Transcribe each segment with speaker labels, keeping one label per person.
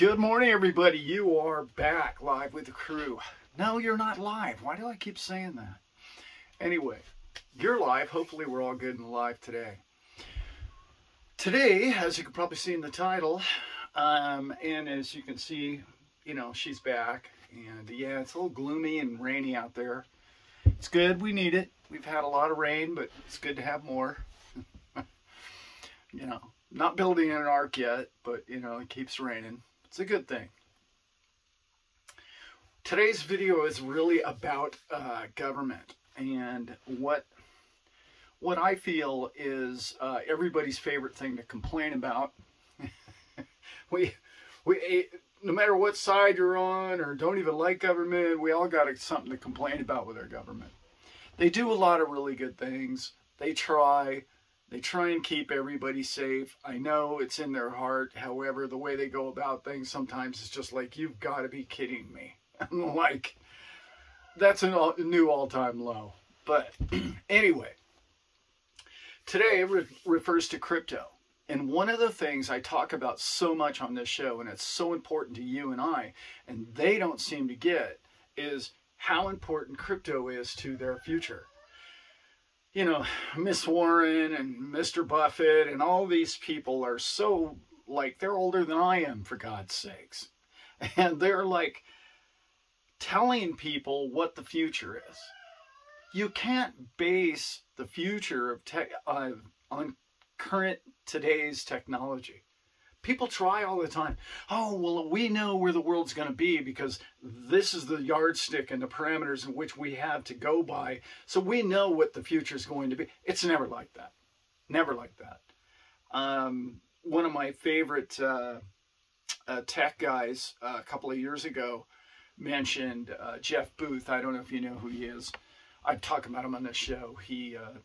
Speaker 1: Good morning, everybody. You are back live with the crew. No, you're not live. Why do I keep saying that? Anyway, you're live. Hopefully, we're all good and live today. Today, as you can probably see in the title, um, and as you can see, you know, she's back. And yeah, it's a little gloomy and rainy out there. It's good. We need it. We've had a lot of rain, but it's good to have more. you know, not building an ark yet, but you know, it keeps raining. It's a good thing. Today's video is really about uh, government and what what I feel is uh, everybody's favorite thing to complain about. we we no matter what side you're on or don't even like government, we all got something to complain about with our government. They do a lot of really good things. They try. They try and keep everybody safe. I know it's in their heart. However, the way they go about things sometimes is just like, you've got to be kidding me. like, that's a new all-time low. But anyway, today re refers to crypto. And one of the things I talk about so much on this show, and it's so important to you and I, and they don't seem to get, is how important crypto is to their future you know, Miss Warren and Mr. Buffett and all these people are so like they're older than I am for God's sakes. And they're like telling people what the future is. You can't base the future of tech uh, on current today's technology. People try all the time. Oh, well, we know where the world's going to be because this is the yardstick and the parameters in which we have to go by. So we know what the future is going to be. It's never like that. Never like that. Um, one of my favorite uh, uh, tech guys uh, a couple of years ago mentioned uh, Jeff Booth. I don't know if you know who he is. I talk about him on this show. He uh,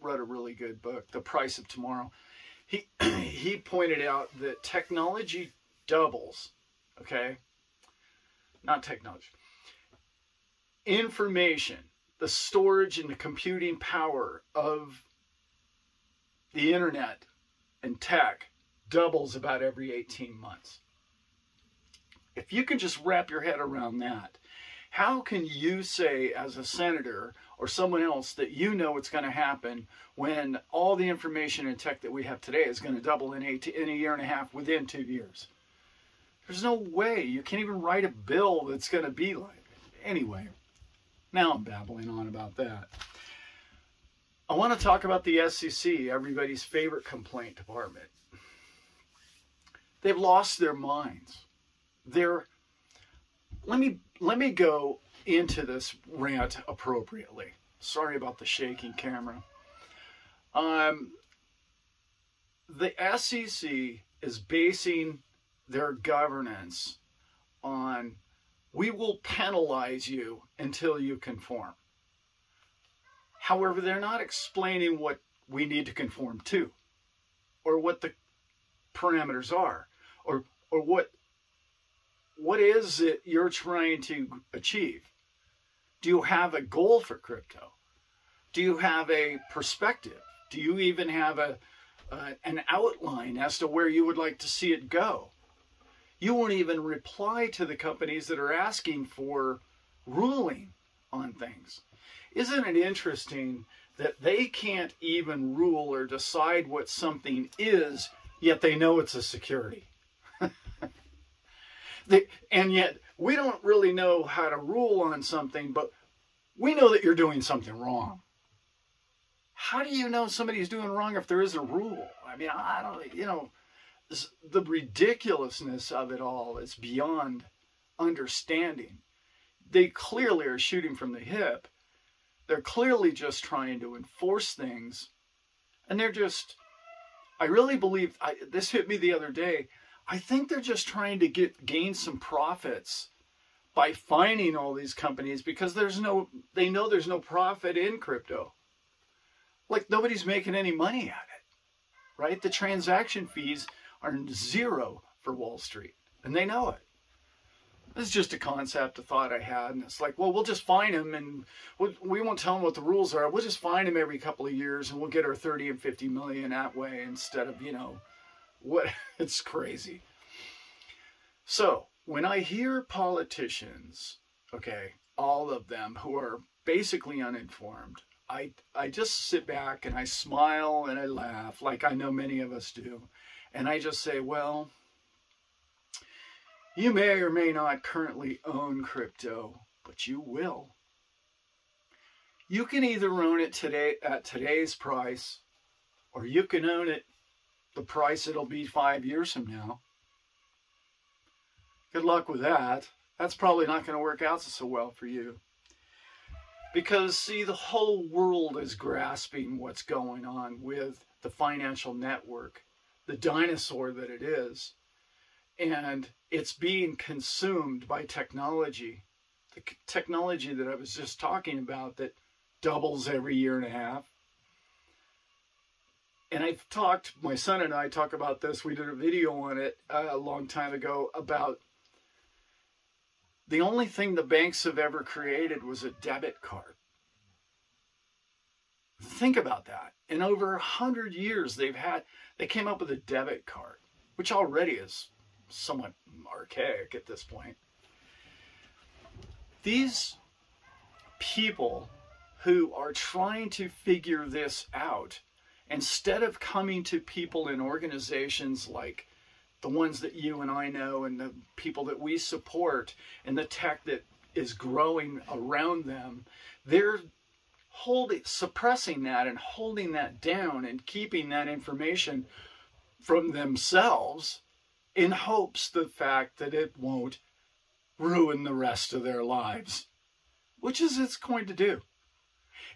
Speaker 1: wrote a really good book, The Price of Tomorrow he he pointed out that technology doubles, okay? Not technology. Information, the storage and the computing power of the internet and tech doubles about every 18 months. If you can just wrap your head around that, how can you say as a senator or someone else that you know it's going to happen when all the information and tech that we have today is going to double in a, in a year and a half within two years. There's no way. You can't even write a bill that's going to be like. Anyway, now I'm babbling on about that. I want to talk about the SEC, everybody's favorite complaint department. They've lost their minds. They're let me let me go into this rant appropriately. Sorry about the shaking camera. Um, the SEC is basing their governance on we will penalize you until you conform. However, they're not explaining what we need to conform to or what the parameters are or or what what is it you're trying to achieve? Do you have a goal for crypto? Do you have a perspective? Do you even have a uh, an outline as to where you would like to see it go? You won't even reply to the companies that are asking for ruling on things. Isn't it interesting that they can't even rule or decide what something is, yet they know it's a security? And yet we don't really know how to rule on something, but we know that you're doing something wrong. How do you know somebody's doing wrong if there is a rule? I mean, I don't, you know, the ridiculousness of it all is beyond understanding. They clearly are shooting from the hip. They're clearly just trying to enforce things. And they're just, I really believe, I, this hit me the other day. I think they're just trying to get gain some profits by fining all these companies because there's no they know there's no profit in crypto. Like nobody's making any money at it. Right? The transaction fees are zero for Wall Street and they know it. This is just a concept, a thought I had, and it's like, well, we'll just fine them, and we'll, we won't tell them what the rules are. We'll just fine them every couple of years, and we'll get our 30 and 50 million that way instead of, you know, what? It's crazy. So when I hear politicians, okay, all of them who are basically uninformed, I, I just sit back and I smile and I laugh like I know many of us do. And I just say, well, you may or may not currently own crypto, but you will. You can either own it today at today's price, or you can own it the price it'll be five years from now. Good luck with that. That's probably not going to work out so well for you. Because, see, the whole world is grasping what's going on with the financial network, the dinosaur that it is. And it's being consumed by technology. The technology that I was just talking about that doubles every year and a half. And I've talked, my son and I talk about this. We did a video on it uh, a long time ago about the only thing the banks have ever created was a debit card. Think about that. In over a hundred years, they've had they came up with a debit card, which already is somewhat archaic at this point. These people who are trying to figure this out, instead of coming to people in organizations like the ones that you and I know and the people that we support and the tech that is growing around them, they're holding suppressing that and holding that down and keeping that information from themselves in hopes the fact that it won't ruin the rest of their lives which is it's going to do.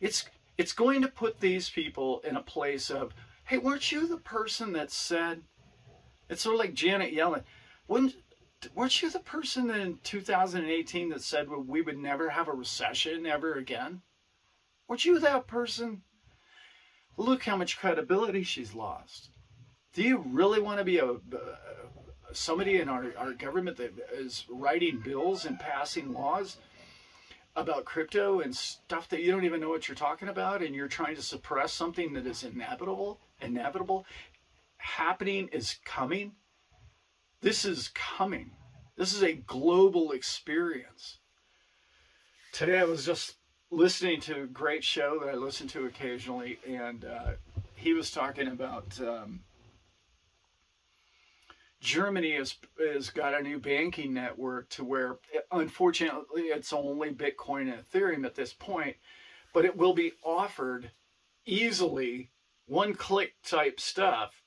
Speaker 1: It's it's going to put these people in a place of hey weren't you the person that said it's sort of like Janet Yellen. Wouldn't, weren't you the person in 2018 that said well, we would never have a recession ever again? Weren't you that person? Look how much credibility she's lost. Do you really want to be a, somebody in our, our government that is writing bills and passing laws about crypto and stuff that you don't even know what you're talking about and you're trying to suppress something that is inevitable inevitable happening is coming. This is coming. This is a global experience. Today I was just listening to a great show that I listen to occasionally, and uh, he was talking about um, Germany has, has got a new banking network to where, unfortunately, it's only Bitcoin and Ethereum at this point, but it will be offered easily, one click type stuff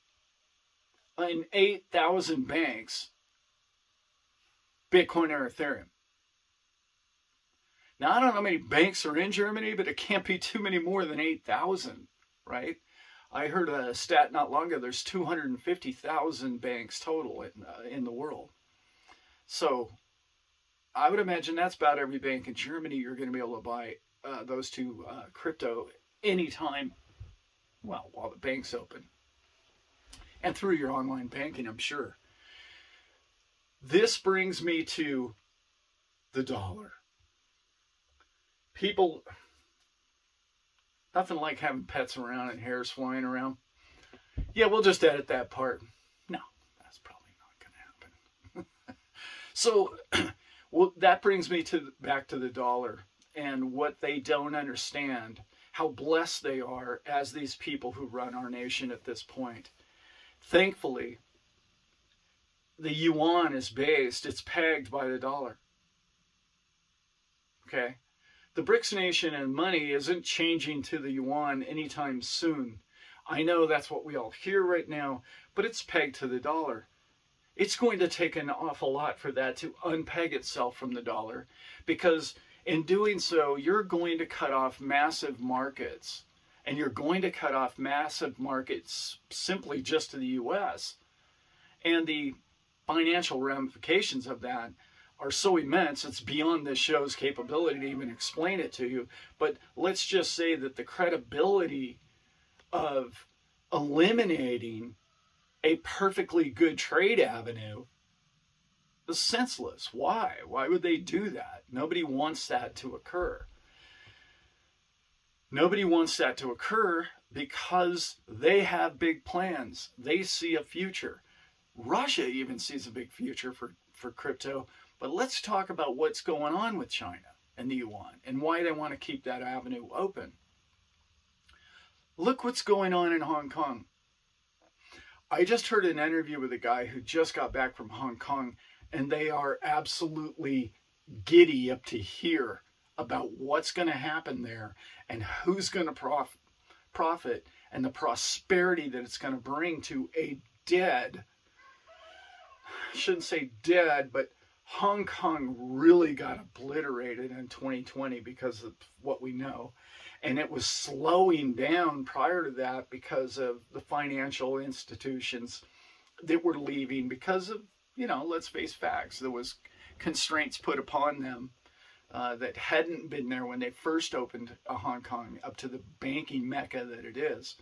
Speaker 1: in 8,000 banks Bitcoin or Ethereum. Now, I don't know how many banks are in Germany, but it can't be too many more than 8,000, right? I heard a stat not long ago, there's 250,000 banks total in, uh, in the world. So I would imagine that's about every bank in Germany you're going to be able to buy uh, those two uh, crypto anytime, well, while the bank's open and through your online banking, I'm sure. This brings me to the dollar. People, nothing like having pets around and hairs flying around. Yeah, we'll just edit that part. No, that's probably not going to happen. so, well, that brings me to back to the dollar and what they don't understand, how blessed they are as these people who run our nation at this point. Thankfully, the yuan is based, it's pegged by the dollar. Okay? The BRICS nation and money isn't changing to the yuan anytime soon. I know that's what we all hear right now, but it's pegged to the dollar. It's going to take an awful lot for that to unpeg itself from the dollar because in doing so, you're going to cut off massive markets and you're going to cut off massive markets simply just to the US. And the financial ramifications of that are so immense, it's beyond this show's capability to even explain it to you. But let's just say that the credibility of eliminating a perfectly good trade avenue is senseless. Why? Why would they do that? Nobody wants that to occur. Nobody wants that to occur because they have big plans. They see a future. Russia even sees a big future for, for crypto. But let's talk about what's going on with China and the yuan and why they want to keep that avenue open. Look what's going on in Hong Kong. I just heard an interview with a guy who just got back from Hong Kong, and they are absolutely giddy up to here about what's going to happen there and who's going to prof- profit and the prosperity that it's going to bring to a dead, I shouldn't say dead, but Hong Kong really got obliterated in 2020 because of what we know. And it was slowing down prior to that because of the financial institutions that were leaving because of, you know, let's face facts. There was constraints put upon them uh, that hadn't been there when they first opened Hong Kong up to the banking mecca that it is.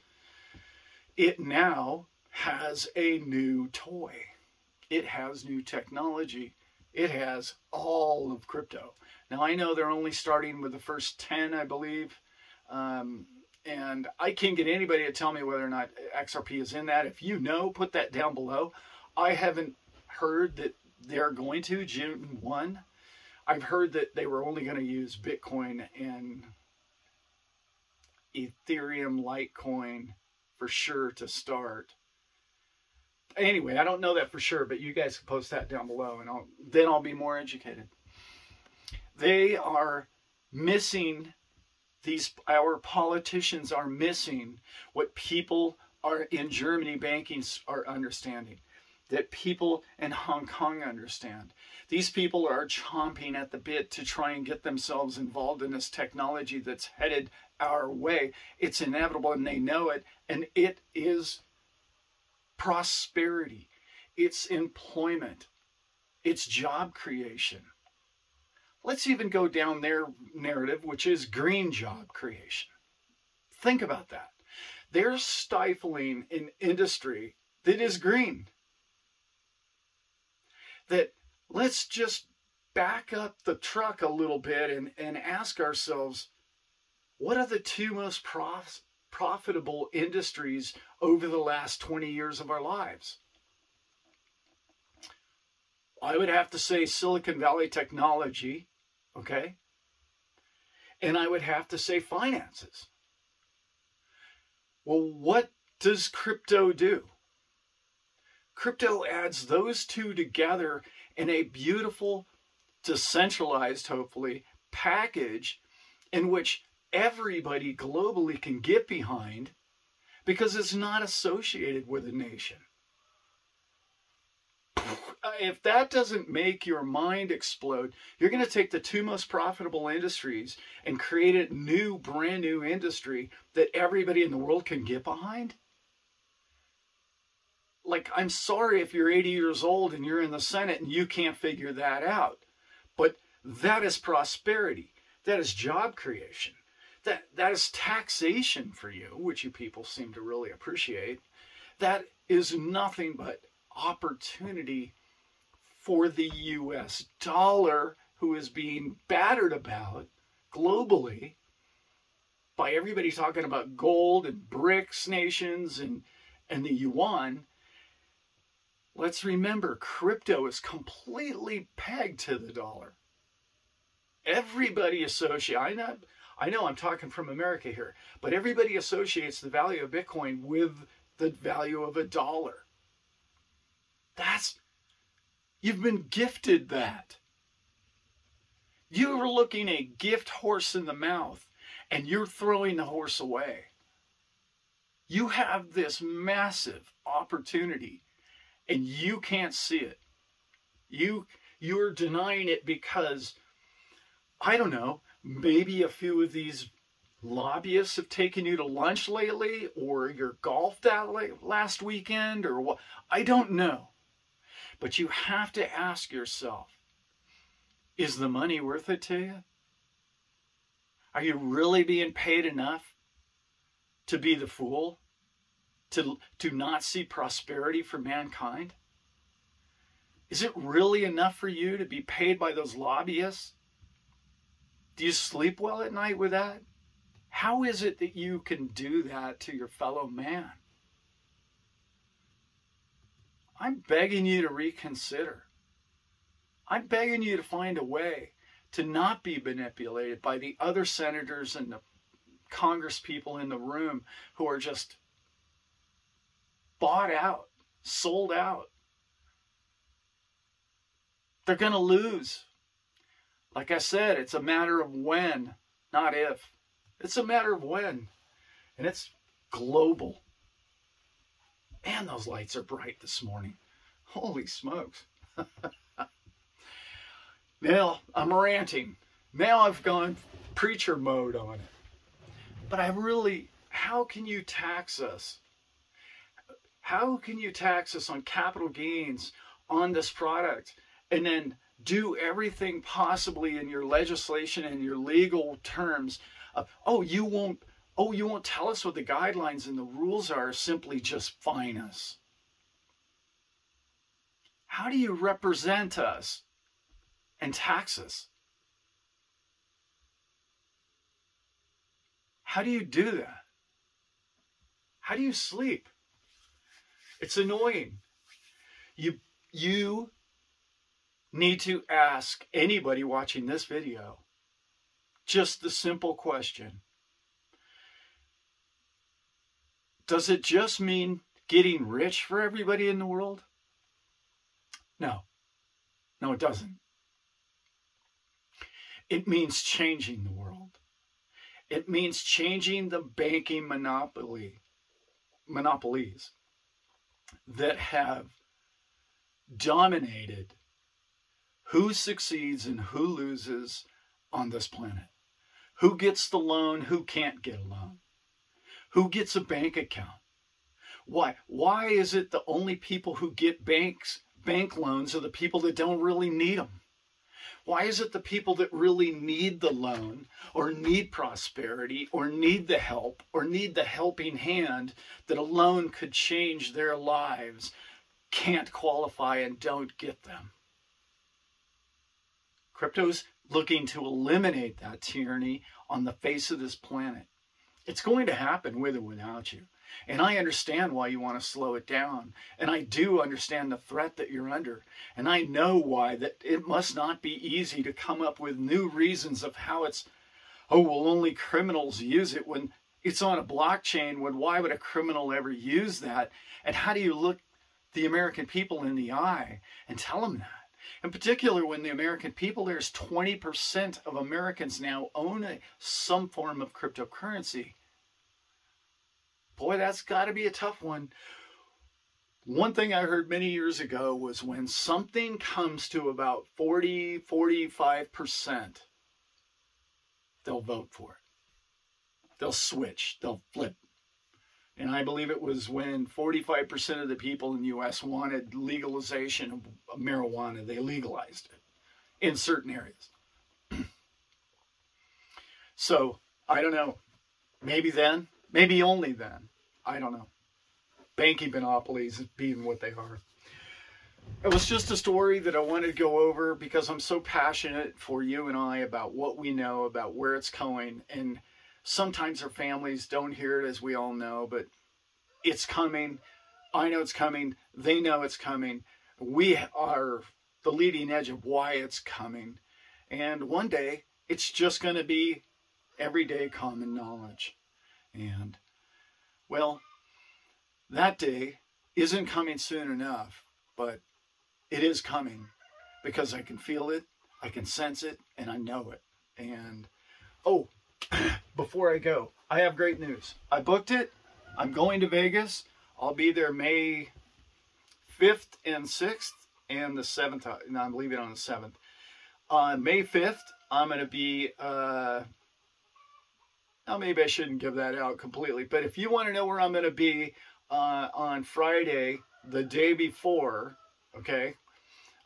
Speaker 1: It now has a new toy. It has new technology. It has all of crypto. Now I know they're only starting with the first 10, I believe. Um, and I can't get anybody to tell me whether or not XRP is in that. If you know, put that down below. I haven't heard that they're going to June 1. I've heard that they were only going to use Bitcoin and Ethereum Litecoin for sure to start. Anyway, I don't know that for sure, but you guys can post that down below and I'll, then I'll be more educated. They are missing these our politicians are missing what people are in Germany banking are understanding that people in Hong Kong understand. These people are chomping at the bit to try and get themselves involved in this technology that's headed our way. It's inevitable and they know it. And it is prosperity, it's employment, it's job creation. Let's even go down their narrative, which is green job creation. Think about that. They're stifling an industry that is green that let's just back up the truck a little bit and, and ask ourselves what are the two most prof- profitable industries over the last 20 years of our lives? I would have to say Silicon Valley technology, okay? And I would have to say finances. Well, what does crypto do? Crypto adds those two together in a beautiful, decentralized, hopefully, package in which everybody globally can get behind because it's not associated with a nation. If that doesn't make your mind explode, you're going to take the two most profitable industries and create a new, brand new industry that everybody in the world can get behind? like I'm sorry if you're 80 years old and you're in the Senate and you can't figure that out. But that is prosperity. That is job creation. That that is taxation for you, which you people seem to really appreciate. That is nothing but opportunity for the US dollar who is being battered about globally by everybody talking about gold and BRICS nations and and the yuan Let's remember crypto is completely pegged to the dollar. Everybody associates, I know, I know I'm talking from America here, but everybody associates the value of Bitcoin with the value of a dollar. That's, you've been gifted that. You're looking a gift horse in the mouth and you're throwing the horse away. You have this massive opportunity and you can't see it. You you're denying it because I don't know, maybe a few of these lobbyists have taken you to lunch lately or you're golfed out last weekend or what I don't know. But you have to ask yourself, is the money worth it to you? Are you really being paid enough to be the fool? to, to not see prosperity for mankind? Is it really enough for you to be paid by those lobbyists? Do you sleep well at night with that? How is it that you can do that to your fellow man? I'm begging you to reconsider. I'm begging you to find a way to not be manipulated by the other senators and the Congress people in the room who are just bought out, sold out. They're going to lose. Like I said, it's a matter of when, not if. It's a matter of when. And it's global. And those lights are bright this morning. Holy smokes. now I'm ranting. Now I've gone preacher mode on it. But I really, how can you tax us? How can you tax us on capital gains on this product and then do everything possibly in your legislation and your legal terms? Of, oh, you won't. Oh, you won't tell us what the guidelines and the rules are. Simply just fine us. How do you represent us and tax us? How do you do that? How do you sleep? It's annoying. You you need to ask anybody watching this video just the simple question. Does it just mean getting rich for everybody in the world? No. No, it doesn't. It means changing the world. It means changing the banking monopoly, monopolies that have dominated who succeeds and who loses on this planet. Who gets the loan, who can't get a loan. Who gets a bank account. Why? Why is it the only people who get banks bank loans are the people that don't really need them? Why is it the people that really need the loan or need prosperity or need the help or need the helping hand that a loan could change their lives can't qualify and don't get them? Crypto's looking to eliminate that tyranny on the face of this planet. It's going to happen with or without you. And I understand why you want to slow it down. And I do understand the threat that you're under. And I know why that it must not be easy to come up with new reasons of how it's, oh, well, only criminals use it when it's on a blockchain. When why would a criminal ever use that? And how do you look the American people in the eye and tell them that? In particular, when the American people, there's 20% of Americans now own a, some form of cryptocurrency. Boy, that's got to be a tough one. One thing I heard many years ago was when something comes to about 40, 45%, they'll vote for it. They'll switch, they'll flip. And I believe it was when 45% of the people in the US wanted legalization of marijuana, they legalized it in certain areas. so, I don't know. Maybe then, Maybe only then. I don't know. Banking monopolies being what they are. It was just a story that I wanted to go over because I'm so passionate for you and I about what we know, about where it's going. And sometimes our families don't hear it, as we all know, but it's coming. I know it's coming. They know it's coming. We are the leading edge of why it's coming. And one day, it's just going to be everyday common knowledge. And, well, that day isn't coming soon enough, but it is coming because I can feel it, I can sense it, and I know it. And, oh, before I go, I have great news. I booked it. I'm going to Vegas. I'll be there May 5th and 6th and the 7th. Uh, no, I'm leaving on the 7th. On May 5th, I'm going to be uh, now, maybe I shouldn't give that out completely, but if you want to know where I'm going to be uh, on Friday, the day before, okay,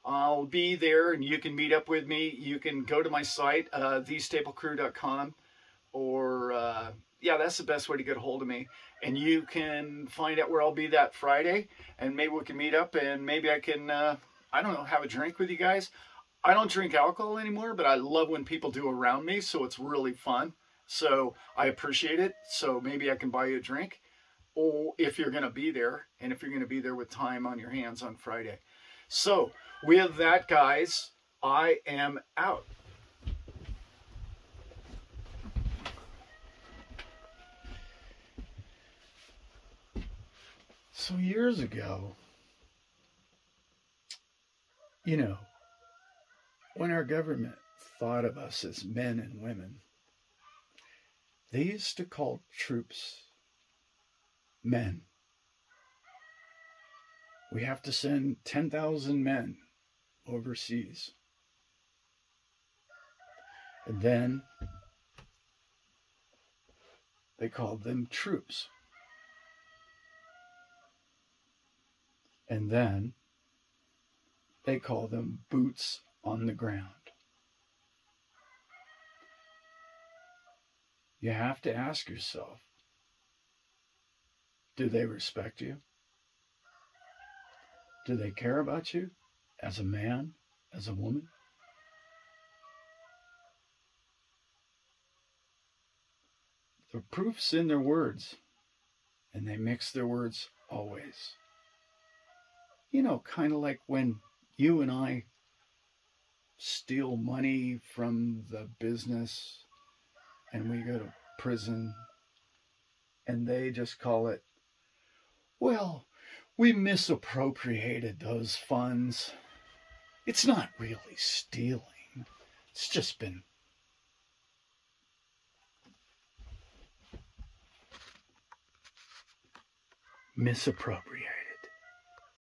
Speaker 1: I'll be there and you can meet up with me. You can go to my site, uh, or uh, yeah, that's the best way to get a hold of me. And you can find out where I'll be that Friday, and maybe we can meet up, and maybe I can, uh, I don't know, have a drink with you guys. I don't drink alcohol anymore, but I love when people do around me, so it's really fun. So I appreciate it. So maybe I can buy you a drink. or if you're going to be there, and if you're going to be there with time on your hands on Friday. So, with that, guys, I am out. So, years ago, you know, when our government thought of us as men and women, they used to call troops men. We have to send 10,000 men overseas. And then they called them troops. And then they call them boots on the ground. You have to ask yourself do they respect you? Do they care about you as a man, as a woman? The proof's in their words, and they mix their words always. You know, kind of like when you and I steal money from the business and we go to prison and they just call it well, we misappropriated those funds. It's not really stealing, it's just been misappropriated.